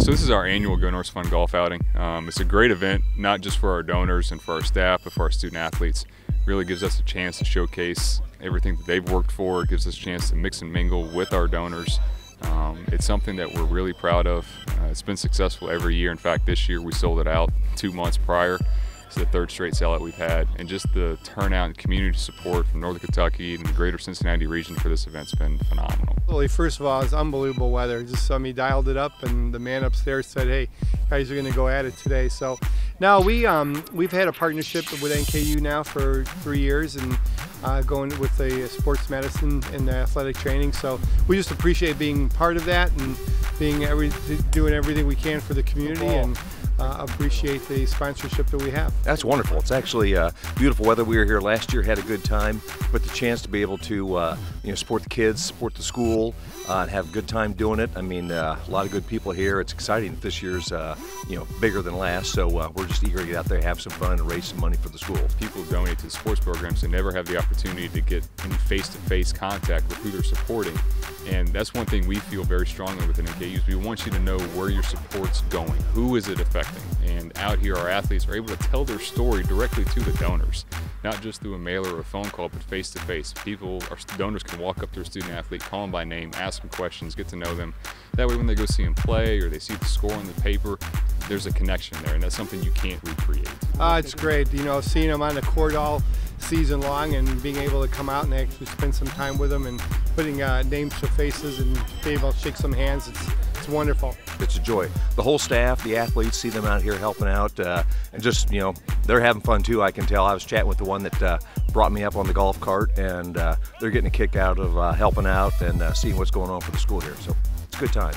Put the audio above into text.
so this is our annual Go Norse Fund golf outing. Um, it's a great event, not just for our donors and for our staff, but for our student athletes. Really gives us a chance to showcase everything that they've worked for. It gives us a chance to mix and mingle with our donors. Um, it's something that we're really proud of. Uh, it's been successful every year. In fact, this year we sold it out two months prior. It's the third straight sellout we've had, and just the turnout and community support from Northern Kentucky and the greater Cincinnati region for this event's been phenomenal. Well, first of all, it's unbelievable weather. Just he dialed it up, and the man upstairs said, "Hey, guys are going to go at it today." So now we um, we've had a partnership with NKU now for three years, and uh, going with the sports medicine and the athletic training. So we just appreciate being part of that and being every doing everything we can for the community and uh, appreciate the sponsorship that we have. That's wonderful. It's actually uh, beautiful weather. We were here last year, had a good time, but the chance to be able to uh, you know support the kids, support the school, uh, and have a good time doing it. I mean, uh, a lot of good people here. It's exciting. That this year's uh, you know bigger than last, so we're just eager to get out there, have some fun, and raise some money for the school. People donate to the sports programs and never have the opportunity to get in face-to-face contact with who they're supporting. And that's one thing we feel very strongly within NKU. We want you to know where your support's going, who is it affecting, and out here our athletes are able to tell their story directly to the donors, not just through a mailer or a phone call, but face to face. People, our donors can walk up to a student athlete, call them by name, ask them questions, get to know them. That way when they go see them play or they see the score on the paper, there's a connection there, and that's something you can't recreate. Uh, it's great, you know, seeing them on the court all season long and being able to come out and actually spend some time with them and putting uh, names to faces and be able to shake some hands. It's, it's wonderful. It's a joy. The whole staff, the athletes, see them out here helping out, uh, and just you know they're having fun too. I can tell. I was chatting with the one that uh, brought me up on the golf cart, and uh, they're getting a kick out of uh, helping out and uh, seeing what's going on for the school here. So it's a good time.